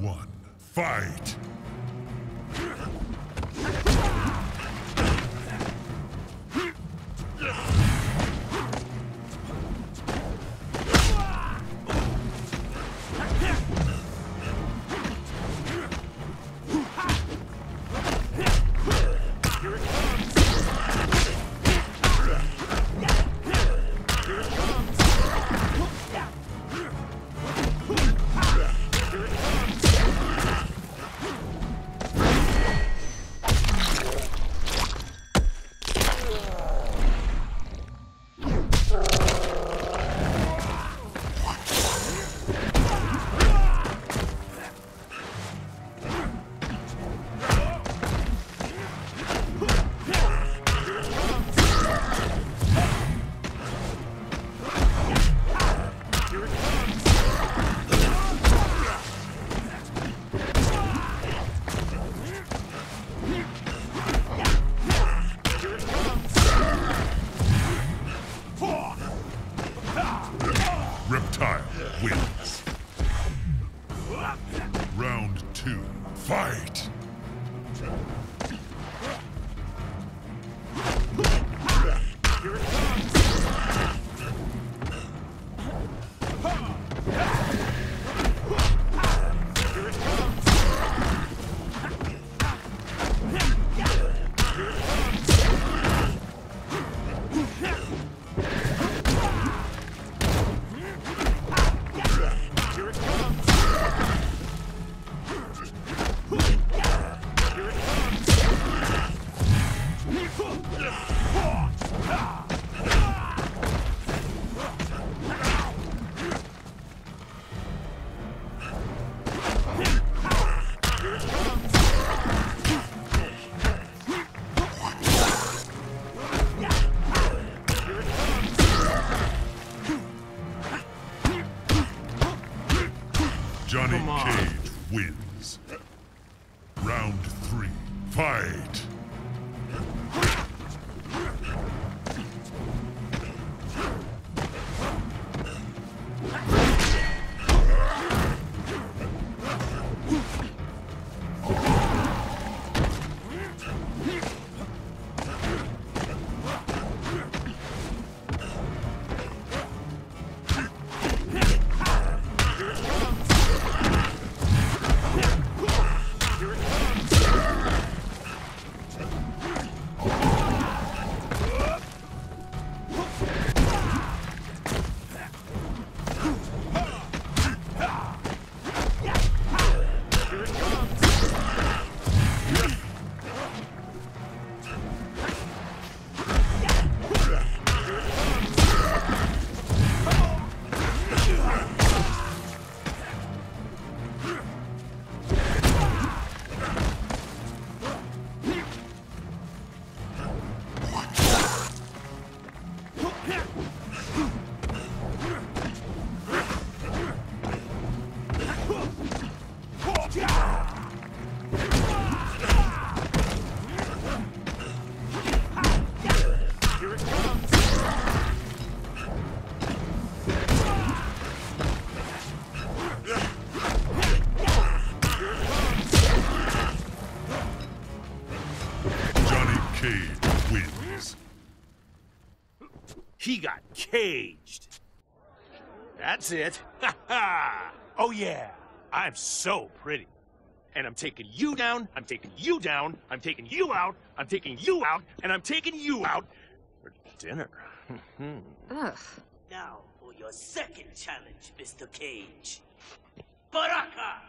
one. Fight! Two. Fight! Johnny Cage wins. Round three. Fight! Cage wins. He got caged. That's it. Ha ha! Oh yeah, I'm so pretty. And I'm taking you down, I'm taking you down, I'm taking you out, I'm taking you out, and I'm taking you out for dinner. Ugh. Now for your second challenge, Mr. Cage. Baraka!